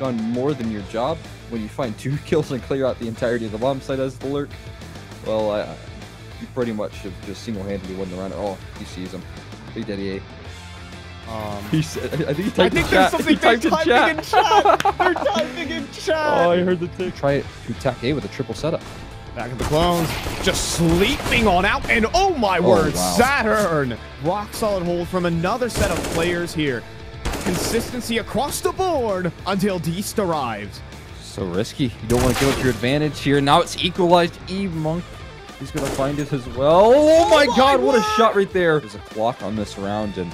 gone more than your job when you find two kills and clear out the entirety of the bomb site as the lurk. Well, I, you pretty much have just single-handedly won the round. Oh, he sees him. Big Daddy A. Um, He said, I think he I typed think in there's chat. something he they're typed in typing chat. in chat. They're typing in chat. Oh, I heard the tick. Try it to attack A with a triple setup. Attack of the Clones, just sleeping on out, and oh my word, wow. Saturn! Rock solid hold from another set of players here. Consistency across the board until Deast arrives. So risky. You don't want to give up your advantage here. Now it's equalized. E Monk. He's going to find it as well. Oh, oh, my my god, what a shot right there. There's a clock on this round and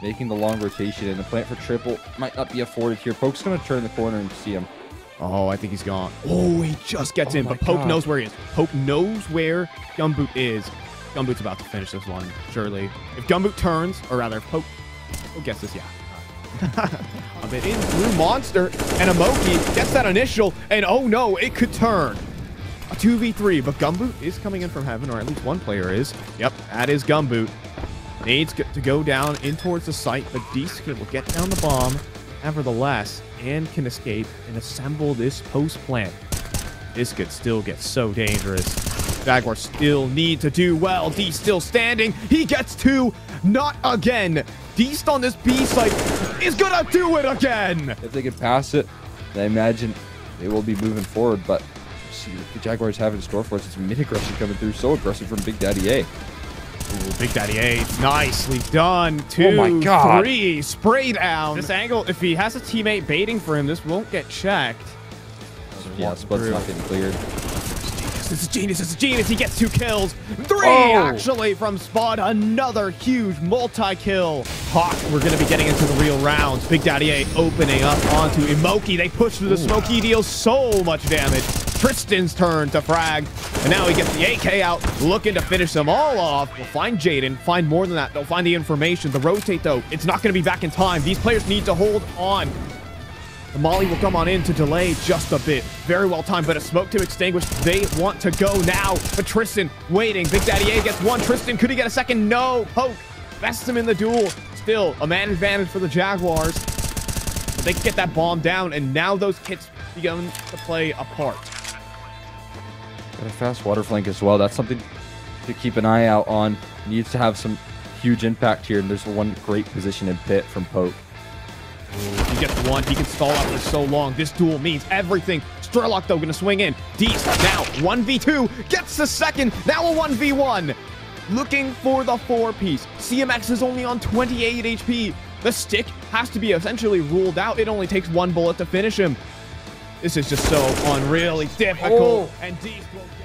making the long rotation and the plant for triple might not be afforded here. Poke's going to turn the corner and see him. Oh, I think he's gone. Oh, he just gets Oh in, but Poke God. knows where he is. Poke knows where Gumboot is. Gumboot's about to finish this one, surely. If Gumboot turns, or rather, Poke, Poke gets this, yeah. In through Monster, and a Amoki gets that initial, and oh no, it could turn. A 2v3, but Gumboot is coming in from heaven, or at least one player is. Yep, that is Gumboot. Needs to go down in towards the site, but Deast will get down the bomb, nevertheless, and can escape and assemble this post plant. This could still get so dangerous. Jaguars still need to do well. D still standing. He gets two. Not again. Deast on this B site is gonna do it again. If they can pass it, I imagine they will be moving forward. But see what the Jaguars have in store for us. It's mid aggression coming through. So aggressive from Big Daddy A. Ooh, Big Daddy A, nicely done. Oh two, Oh my God. three, spray down. This angle, if he has a teammate baiting for him, this won't get checked. Yeah, walking spot's not getting cleared. This is genius. This is genius. He gets two kills. Three, Oh. actually, from Spud. Another huge multi-kill. Hawk, we're going to be getting into the real rounds. Big Daddy A opening up onto Imoki. They push through the smoke. He deals so much damage. Tristan's turn to frag. And now he gets the AK out, looking to finish them all off. We'll find Jaden, find more than that. They'll find the information. The rotate, though, it's not going to be back in time. These players need to hold on. The Molly will come on in to delay just a bit. Very well timed, but a smoke to extinguish. They want to go now. But Tristan waiting. Big Daddy A gets one. Tristan, could he get a second? No. Poke bests him in the duel. Still, a man advantage for the Jaguars. But they can get that bomb down, and now those kits begin to play a part. Got a fast water flank as well. That's something to keep an eye out on. Needs to have some huge impact here. And there's one great position in pit from Poke. He gets one. He can stall out for so long. This duel means everything. Strelok, though, going to swing in. Deast now 1v2. Gets the second. Now a 1v1. Looking for the four piece. CMX is only on 28 HP. The stick has to be essentially ruled out. It only takes one bullet to finish him. This is just so unreally difficult. Oh. And will get